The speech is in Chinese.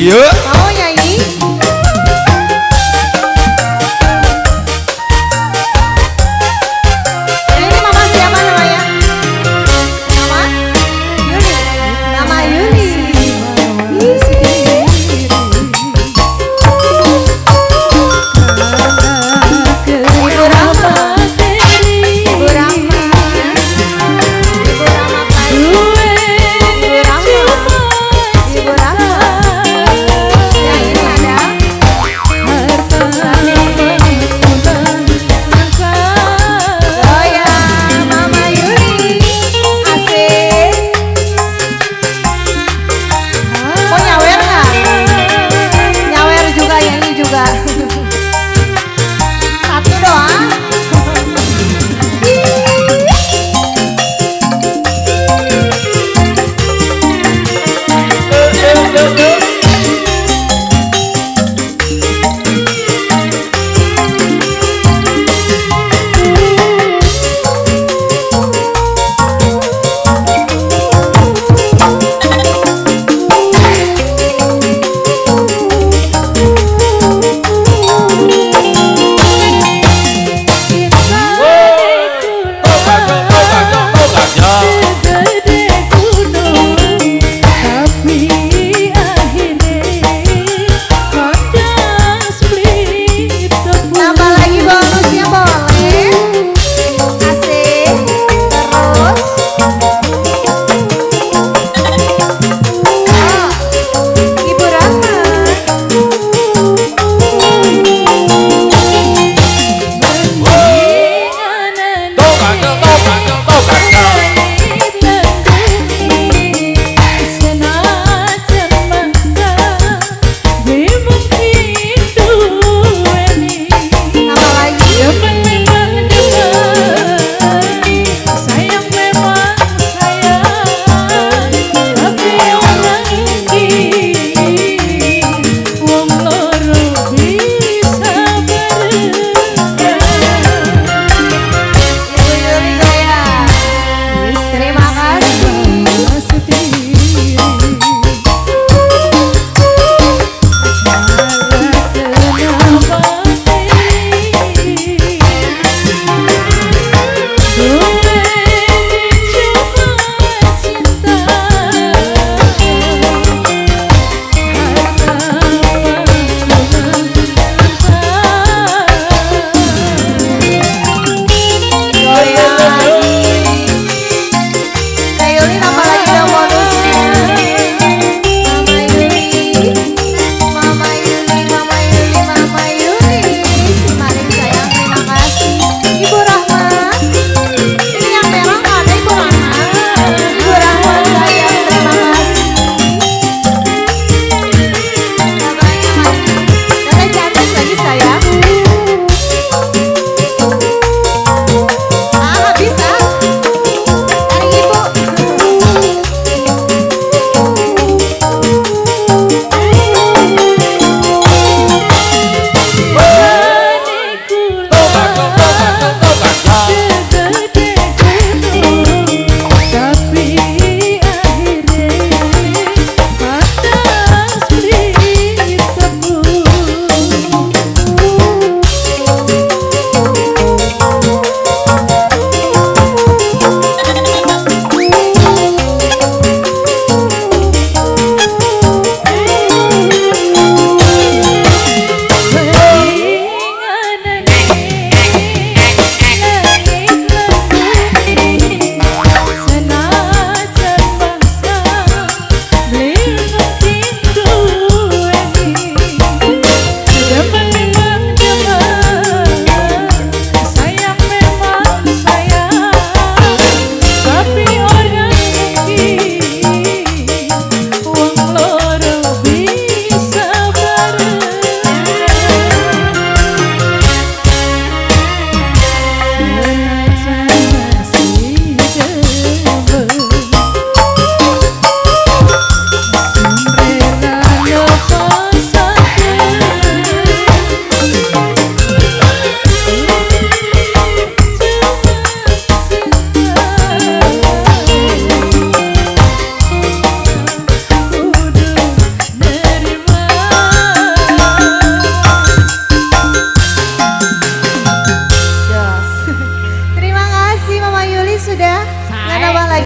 哎呦。